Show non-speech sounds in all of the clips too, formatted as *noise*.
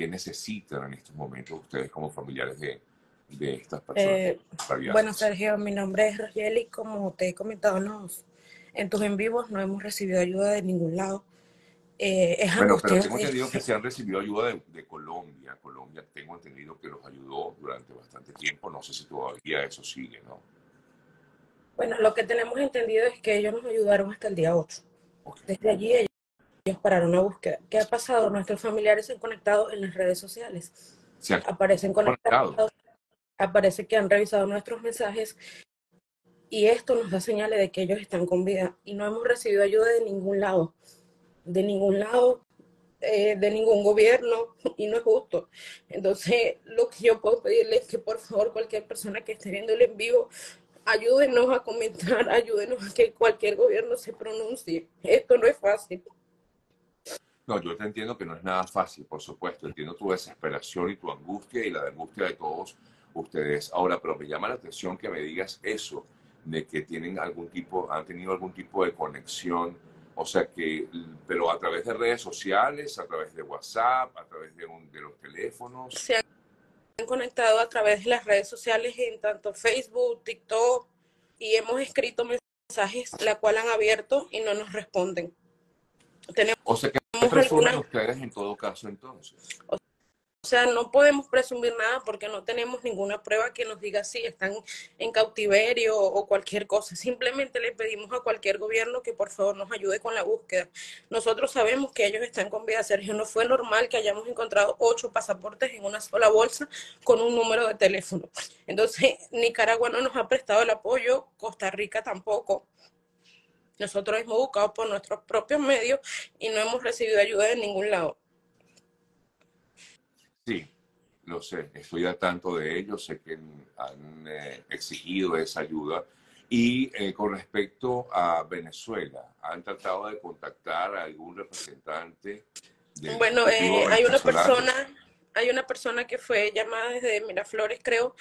¿Qué necesitan en estos momentos ustedes como familiares de, de estas personas? Eh, bueno, Sergio, mi nombre es Rogeli. Como te he comentado en tus en vivos, no hemos recibido ayuda de ningún lado. Eh, es bueno, pero tengo entendido que se han recibido ayuda de, de, Colombia. Colombia tengo entendido que los ayudó durante bastante tiempo. No sé si todavía eso sigue, ¿no? Bueno, lo que tenemos entendido es que ellos nos ayudaron hasta el día 8. Desde allí ellos pararon una búsqueda. ¿Qué ha pasado? Nuestros familiares se han conectado en las redes sociales. Se Aparecen conectados. Aparece que han revisado nuestros mensajes y esto nos da señales de que ellos están con vida y no hemos recibido ayuda de ningún lado, de ningún lado, eh, de ningún gobierno *laughs* y no es justo. Entonces, lo que yo puedo pedirles es que por favor cualquier persona que esté viendo el en vivo ayúdenos a comentar, *laughs* ayúdenos a que cualquier gobierno se pronuncie. Esto no es fácil. No, yo te entiendo que no es nada fácil, por supuesto. Entiendo tu desesperación y tu angustia y la angustia de todos ustedes. Ahora, pero me llama la atención que me digas eso, de que tienen algún tipo, han tenido algún tipo de conexión, o sea que, pero a través de redes sociales, a través de WhatsApp, a través de, de los teléfonos conectado a través de las redes sociales en tanto Facebook, TikTok y hemos escrito mensajes la cual han abierto y no nos responden. Tenemos o sea que presumen ustedes en todo caso entonces. O sea, no podemos presumir nada porque no tenemos ninguna prueba que nos diga si están en cautiverio o cualquier cosa. Simplemente le pedimos a cualquier gobierno que por favor nos ayude con la búsqueda. Nosotros sabemos que ellos están con vida. Sergio, no fue normal que hayamos encontrado ocho pasaportes en una sola bolsa con un número de teléfono. Entonces, Nicaragua no nos ha prestado el apoyo, Costa Rica tampoco. Nosotros hemos buscado por nuestros propios medios y no hemos recibido ayuda de ningún lado. Sí, lo sé, estoy al tanto de ello, sé que han eh, exigido esa ayuda. Y eh, con respecto a Venezuela, ¿han tratado de contactar a algún representante? bueno, eh, hay una persona, hay una persona que fue llamada desde Miraflores, creo,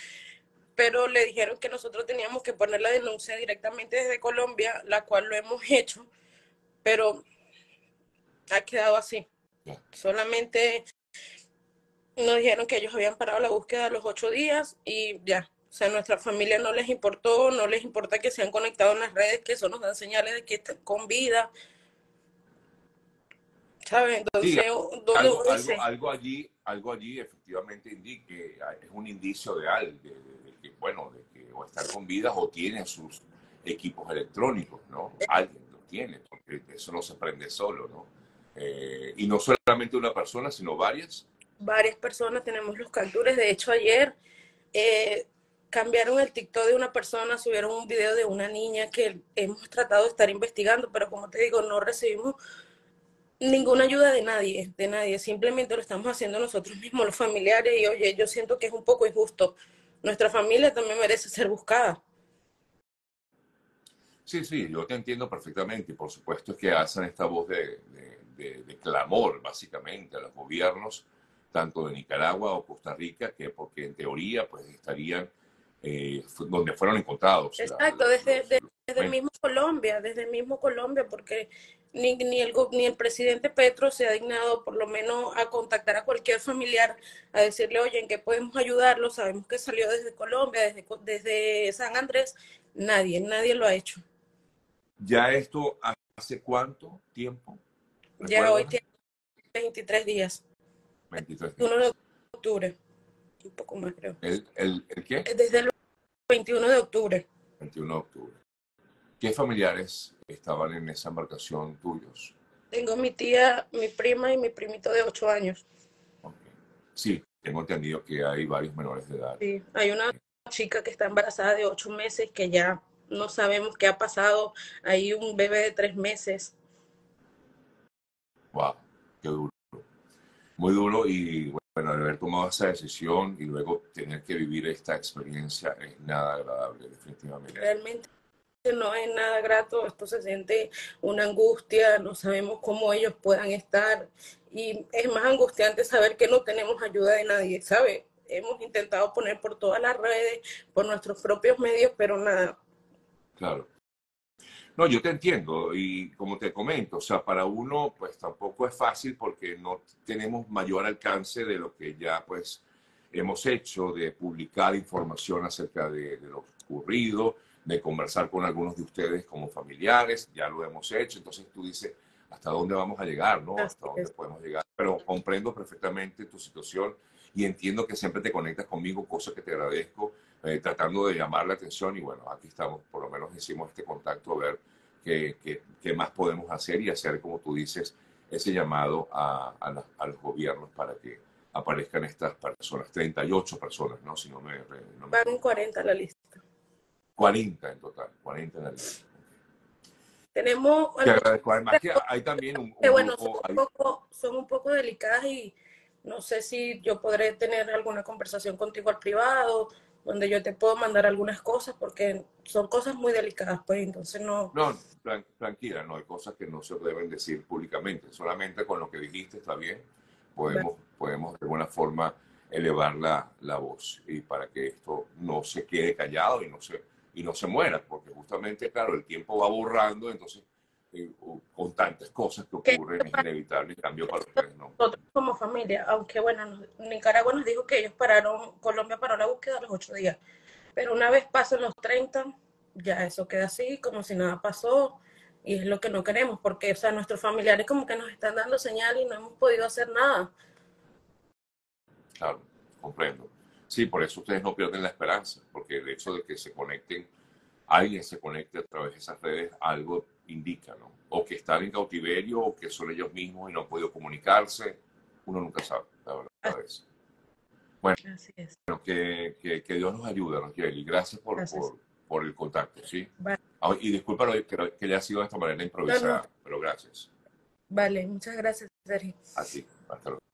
pero le dijeron que nosotros teníamos que poner la denuncia directamente desde Colombia, la cual lo hemos hecho, pero ha quedado así. Solamente nos dijeron que ellos habían parado la búsqueda a los ocho días y ya. O sea, a nuestra familia no les importó, no les importa que se han conectado en las redes, que eso nos dan señales de que están con vida. ¿Sabes? Entonces, algo, allí, algo allí efectivamente indique, es un indicio de algo, de, que, bueno, de que o están con vida o tienen sus equipos electrónicos, ¿no? Alguien los tiene, porque eso no se prende solo, ¿no? Eh, y no solamente una persona, sino varias varias personas tenemos los capturas. De hecho, ayer eh, cambiaron el TikTok de una persona, subieron un video de una niña que hemos tratado de estar investigando, pero como te digo, no recibimos ninguna ayuda de nadie, de nadie. Simplemente lo estamos haciendo nosotros mismos, los familiares, y oye, yo siento que es un poco injusto. Nuestra familia también merece ser buscada. Sí, sí, yo te entiendo perfectamente. Por supuesto que hacen esta voz de, de clamor, básicamente, a los gobiernos tanto de Nicaragua o Costa Rica, que porque en teoría pues estarían eh, donde fueron encontrados. Exacto, desde, desde el mismo Colombia, desde el mismo Colombia, porque ni, ni, el, ni el presidente Petro se ha dignado por lo menos a contactar a cualquier familiar, a decirle, oye, ¿en qué podemos ayudarlo? Sabemos que salió desde Colombia, desde, desde San Andrés. Nadie, nadie lo ha hecho. ¿Ya esto hace cuánto tiempo? Ya hoy tiene 23 días. 21 de octubre. Un poco más, creo. ¿El, el, qué? Desde el 21 de octubre. 21 de octubre. ¿Qué familiares estaban en esa embarcación tuyos? Tengo mi tía, mi prima y mi primito de 8 años. Sí, tengo entendido que hay varios menores de edad. Sí, hay una chica que está embarazada de 8 meses que ya no sabemos qué ha pasado. Hay un bebé de 3 meses. Wow, qué duro muy duro y bueno, haber tomado esa decisión y luego tener que vivir esta experiencia es nada agradable, definitivamente. Realmente no es nada grato, esto se siente una angustia, no sabemos cómo ellos puedan estar y es más angustiante saber que no tenemos ayuda de nadie, ¿sabe? Hemos intentado poner por todas las redes, por nuestros propios medios, pero nada. Claro. No, yo te entiendo y como te comento, o sea, para uno pues tampoco es fácil porque no tenemos mayor alcance de lo que ya pues hemos hecho, de publicar información acerca de, lo ocurrido, de conversar con algunos de ustedes como familiares, ya lo hemos hecho, entonces tú dices, ¿hasta dónde vamos a llegar? ¿no? ¿Hasta dónde podemos llegar? Pero comprendo perfectamente tu situación y entiendo que siempre te conectas conmigo, cosa que te agradezco, eh, tratando de llamar la atención y bueno, aquí estamos, por lo menos hicimos este contacto a ver qué, qué, más podemos hacer y hacer, como tú dices, ese llamado a, a, los gobiernos para que aparezcan estas personas, 38 personas, ¿no? Si no me... No me... Van 40 la lista. 40 en total, 40 en la lista. Tenemos... Te agradezco. Además que hay también un, bueno, son, un poco, son un poco delicadas y no sé si yo podré tener alguna conversación contigo al privado, donde yo te puedo mandar algunas cosas, porque son cosas muy delicadas, pues entonces no... No, tranquila, no hay cosas que no se deben decir públicamente, solamente con lo que dijiste está bien, podemos, podemos de alguna forma elevar la, la, voz y para que esto no se quede callado y no se, y no se muera, porque justamente, claro, el tiempo va borrando, entonces con tantas cosas que ocurren es inevitable el cambio para ustedes no. Nosotros como familia, aunque bueno, Nicaragua nos dijo que ellos pararon, Colombia paró la búsqueda a los ocho días, pero una vez pasan los 30, ya eso queda así, como si nada pasó, y es lo que no queremos, porque, o sea, nuestros familiares como que nos están dando señal y no hemos podido hacer nada. Claro, comprendo. Sí, por eso ustedes no pierden la esperanza, porque el hecho de que se conecten, alguien se conecte a través de esas redes, algo indica, ¿no? O que están en cautiverio o que son ellos mismos y no han podido comunicarse. Uno nunca sabe, la verdad es. Bueno, que, que, que, Dios nos ayude, Rangel, gracias por, Por, por, el contacto, ¿sí? Ah, y disculpa que, que haya sido de esta manera improvisada, pero gracias. Vale, muchas gracias, Sergio. Así, hasta luego.